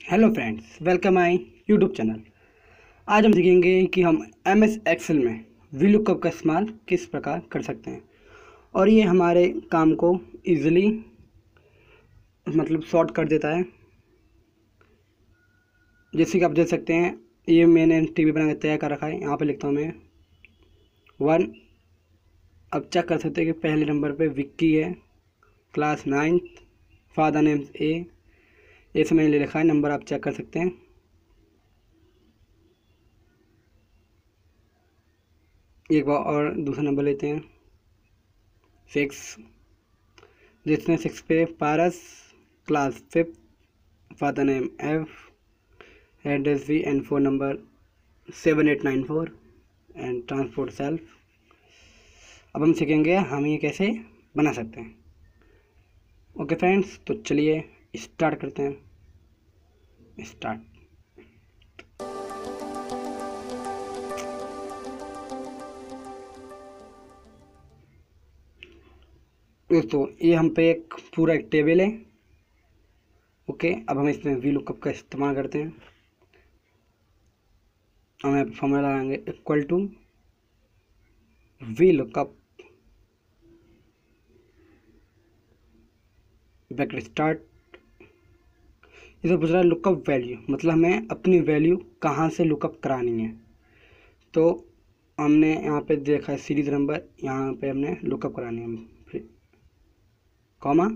Hello friends welcome I YouTube channel आज हम सीखेंगे कि हम एम एस एक्सेल में वी लुकअप का इस्तेमाल किस प्रकार कर सकते हैं। और ये हमारे काम को इजीली मतलब शॉर्ट कर देता है। जैसे कि आप देख सकते हैं, ये मैंने टीवी बना के तैयार कर रखा है। यहाँ पे लिखता हूँ मैं वन अब चेक कर सकते हैं कि पहले नंबर पे विक्की है, class ninth, father name A. इसमें मैंने लिखा है, नंबर आप चेक कर सकते हैं। एक बार और दूसरा नंबर लेते हैं। सिक्स। जिसमें सिक्स पे Paras, class fifth, father name F, address V and phone number seven eight nine four, and transport self. अब हम सीखेंगे हम ये कैसे बना सकते हैं। ओके फ्रेंड्स तो चलिए स्टार्ट करते हैं। स्टार्ट दोस्तों, ये हम पे एक पूरा एक टेबल है। ओके अब हम इसमें वी लुकअप का इस्तेमाल करते हैं। हम यहाँ पे फॉर्मूला लगाएँगे equal to V lookup bracket start इसे पूछ रहा है लुकअप वैल्यू मतलब हमें अपनी वैल्यू कहाँ से लुकअप करानी है? तो हमने यहाँ पे देखा है सीरीज़ नंबर यहाँ पे हमने लुकअप करानी है। फिर कॉमा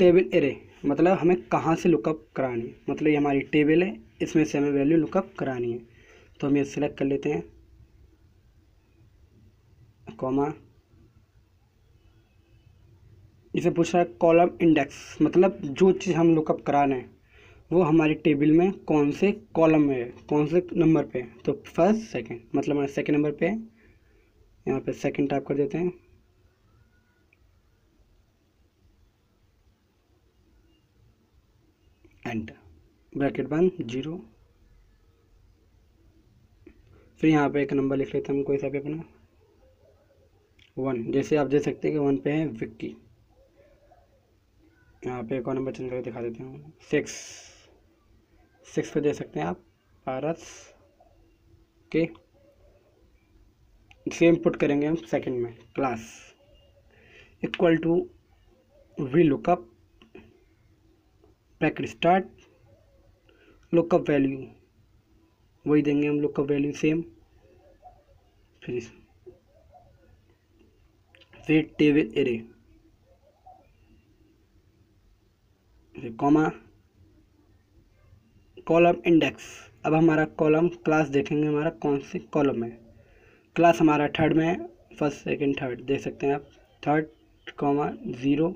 टेबल एरे मतलब हमें कहाँ से लुकअप करानी है? मतलब ये हमारी टेबल है, इसमें से हमें वैल्यू लुकअप करानी है। तो हम ये सिलेक्ट कर लेते हैं कॉमा इसे पूछ रहा है कॉलम इंडेक्स मतलब जो चीज़ हम लुकअप करा रहे हैं, वो हमारी टेबल में कौन से कॉलम में है, कौन से नंबर पे है? तो फ़र्स्ट सेकंड मतलब हमारे सेकंड नंबर पे है। यहाँ पे सेकंड टाइप कर देते हैं। एंटर ब्रैकेट बंद ज़ीरो फिर यहाँ पे एक नंबर लिख लेते हैं हम, कोई सा भी अपना। वन जैसे आप देख सकते हैं कि वन पे है विक्की यहाँ पे एक और नंबर चेंज करके दिखा देते हैं। सिक्स सिक्स पे दे सकते हैं आप पारस के। सेम पुट करेंगे हम सेकंड में class equal to V lookup bracket start lookup value वही देंगे हम लुकअप वैल्यू सेम फिर फिर table array comma column index अब हमारा कॉलम क्लास देखेंगे हमारा कौन से कॉलम में? क्लास हमारा थर्ड में है। फ़र्स्ट सेकंड थर्ड देख सकते हैं आप। Third comma zero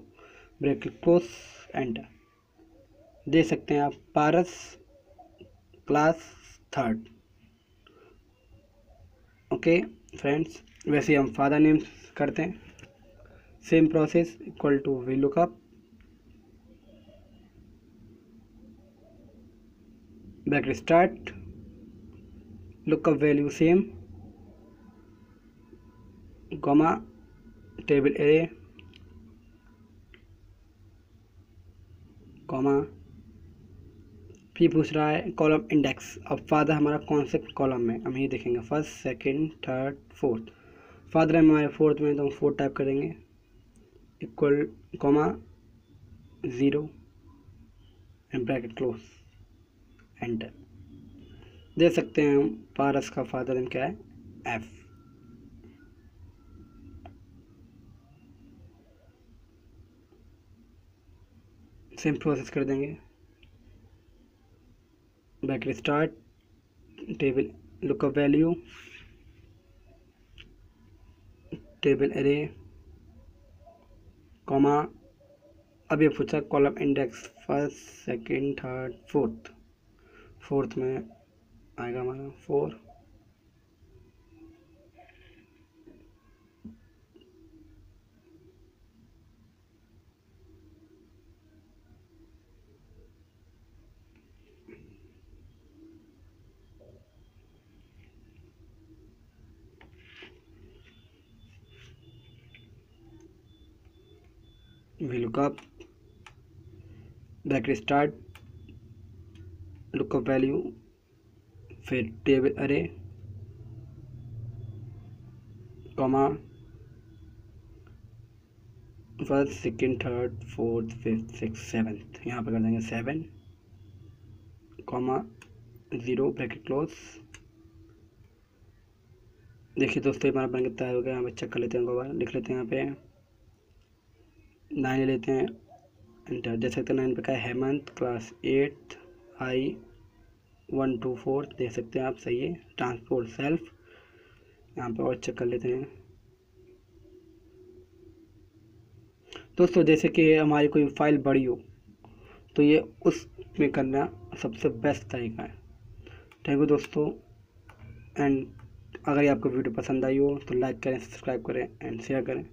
break close enter दे सकते हैं आप। Paras class third okay friends वैसे हम फादर नेम्स करते हैं। Same process equal to V lookup bracket start lookup value same, comma, table array comma फिर पूछ रहा है कॉलम इंडेक्स अब फादर हमारा कौन से कॉलम में? हम ये देखेंगे first second third fourth father हमारे फोर्थ में तो हम फोर्थ टाइप करेंगे. Equal comma zero and bracket close enter दे सकते हैं हम पारस का फादर नेम क्या है? एफ़। सेम प्रोसेस कर देंगे। Bracket start, table lookup value, table array, comma. अब ये पूछा column index first, second, third, fourth. Fourth में आएगा हमारा four. VLOOKUP back start lookup value फिर table array comma first second third fourth fifth six seventh यहाँ पर कर देंगे seven comma zero bracket close देखिए दोस्तों हमारा बन के तैयार हो गया। यहाँ पे चेक कर लेते हैं गोबर लिख लेते हैं यहाँ पे। नाइन ले लेते हैं। एंटर देख सकते नाइन पे का है? Hemant class eight I one two four देख सकते हैं आप, सही है। ट्रांसपोर्ट सेल्फ यहाँ पे और चेक कर लेते हैं। दोस्तों, जैसे कि हमारी कोई फ़ाइल बड़ी हो तो ये उसमें करना सबसे बेस्ट तरीका है। थैंक यू दोस्तों। एंड अगर ये आपको वीडियो पसंद आई हो तो लाइक करें सब्सक्राइब करें एंड शेयर करें।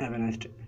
Have a nice day